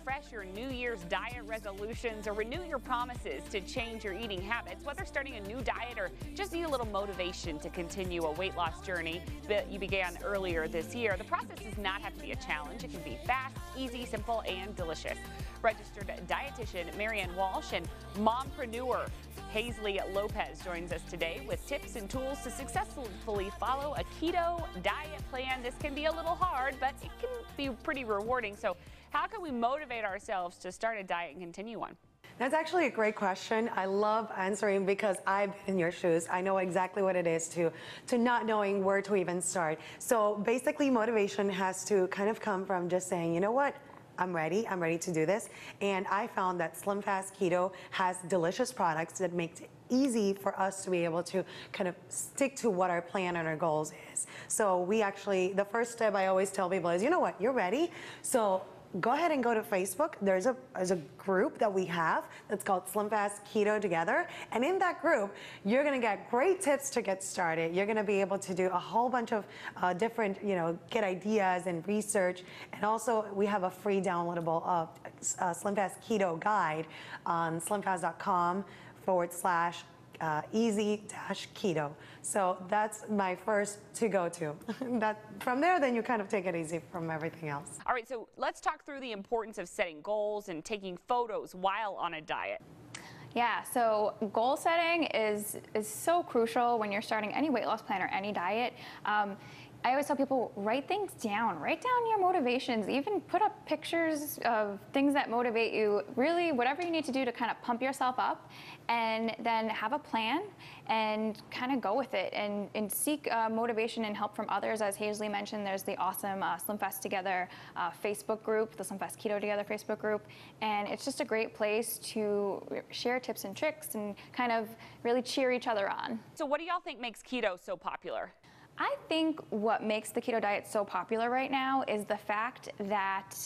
refresh your New Year's diet resolutions or renew your promises to change your eating habits, whether starting a new diet or just need a little motivation to continue a weight loss journey that you began earlier this year, the process does not have to be a challenge. It can be fast, easy, simple, and delicious. Registered dietitian Marianne Walsh and mompreneur Hazley Lopez joins us today with tips and tools to successfully follow a keto diet plan. This can be a little hard, but it can be pretty rewarding. So how can we motivate ourselves to start a diet and continue one? That's actually a great question. I love answering because I've been in your shoes. I know exactly what it is to, to not knowing where to even start. So basically motivation has to kind of come from just saying, you know what? I'm ready. I'm ready to do this. And I found that Slim Fast Keto has delicious products that make it easy for us to be able to kind of stick to what our plan and our goals is. So we actually, the first step I always tell people is, you know what, you're ready. So go ahead and go to Facebook. There's a, there's a group that we have that's called Slim Fast Keto Together. And in that group, you're to get great tips to get started. You're to be able to do a whole bunch of uh, different, you know, get ideas and research. And also, we have a free downloadable uh, uh, Slim Fast Keto guide on slimfast.com forward slash uh, easy dash keto. So that's my first to go to. that from there, then you kind of take it easy from everything else. All right, so let's talk through the importance of setting goals and taking photos while on a diet. Yeah, so goal setting is is so crucial when you're starting any weight loss plan or any diet. Um, I always tell people write things down, write down your motivations, even put up pictures of things that motivate you. Really, whatever you need to do to kind of pump yourself up, and then have a plan and kind of go with it and, and seek uh, motivation and help from others. As Hazley mentioned, there's the awesome uh, SlimFast Together uh, Facebook group, the SlimFast Keto Together Facebook group, and it's just a great place to share tips and tricks and kind of really cheer each other on. So, what do y'all think makes keto so popular? I think what makes the keto diet so popular right now is the fact that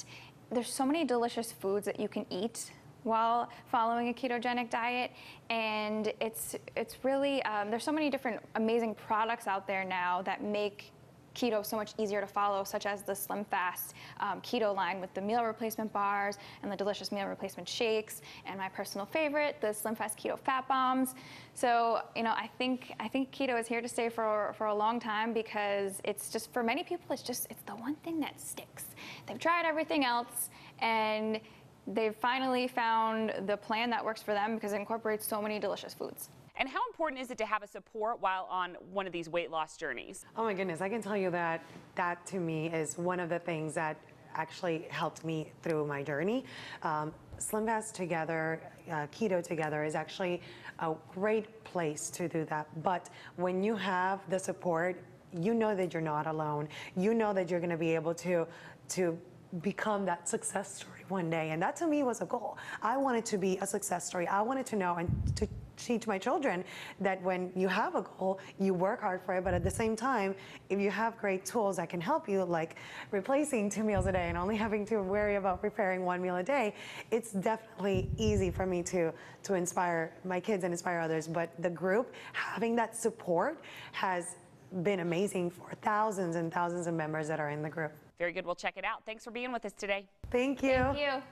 there's so many delicious foods that you can eat while following a ketogenic diet. And it's it's really um, there's so many different amazing products out there now that make keto so much easier to follow, such as the Slim Fast um, keto line with the meal replacement bars and the delicious meal replacement shakes, and my personal favorite, the Slim Fast Keto Fat Bombs. So, you know, I think I think keto is here to stay for for a long time because it's just for many people, it's just it's the one thing that sticks. They've tried everything else, and they've finally found the plan that works for them because it incorporates so many delicious foods. And how important is it to have a support while on one of these weight loss journeys? Oh my goodness, I can tell you that that to me is one of the things that actually helped me through my journey. Um, Slim Fast Together, uh, Keto Together is actually a great place to do that. But when you have the support, you know that you're not alone. You know that you're going to be able to to become that success story one day. And that to me was a goal. I wanted to be a success story. I wanted to know and to teach my children that when you have a goal, you work hard for it, but at the same time, if you have great tools that can help you, like replacing two meals a day and only having to worry about preparing one meal a day, it's definitely easy for me to, to inspire my kids and inspire others. But the group, having that support has been amazing for thousands and thousands of members that are in the group. Very good. We'll check it out. Thanks for being with us today. Thank you. Thank you.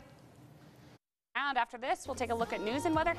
And after this, we'll take a look at news and weather.